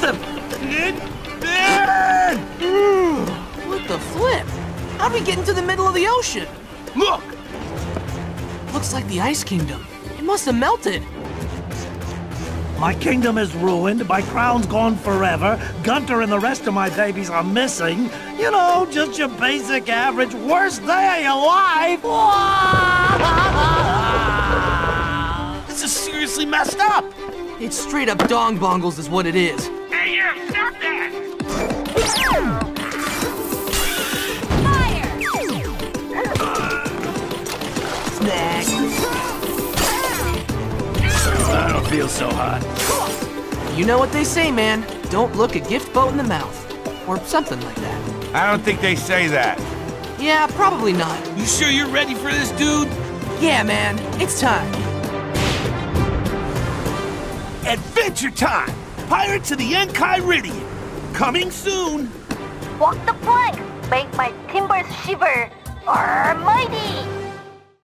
the... What the flip? How'd we get into the middle of the ocean? Look! Looks like the Ice Kingdom. It must have melted. My kingdom is ruined, my crown's gone forever, Gunter and the rest of my babies are missing. You know, just your basic average worst day of your life! this is seriously messed up! It's straight up dong bongles is what it is. Snack. I don't feel so hot. You know what they say, man. Don't look a gift boat in the mouth. Or something like that. I don't think they say that. Yeah, probably not. You sure you're ready for this, dude? Yeah, man. It's time. Adventure time! Pirates of the Enchiridion! Coming soon! Walk the plank, make my timbers shiver. Almighty!